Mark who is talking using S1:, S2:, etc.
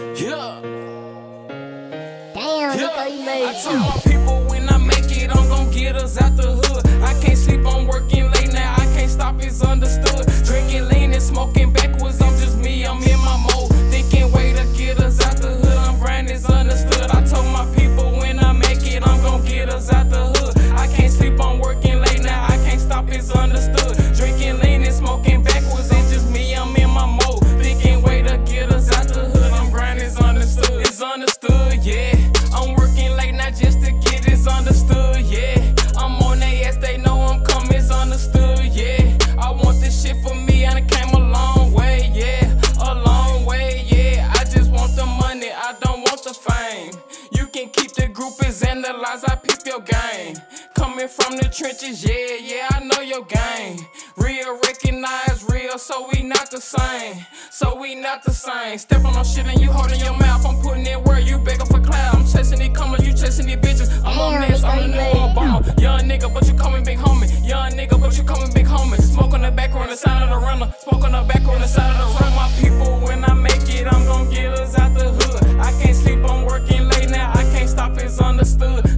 S1: Yeah.
S2: Damn, you
S1: I
S2: made
S1: told my people when I make it, I'm gon' get us out the hood. I can't sleep, I'm working keep the groupies and the lies, I peep your game. Coming from the trenches, yeah, yeah, I know your game. Real recognize real, so we not the same. So we not the same. Step on no shit and you holding your mouth. I'm putting it where you begging for cloud. I'm chasing these commas, you chasing these bitches. I'm on this, I'm the new
S2: made-
S1: Obama. Young nigga, but you coming big homie. Young nigga, but you coming big homie. Smoke on the back on the side of the runner. Smoke on the back on the side of the run. My people, when I hood.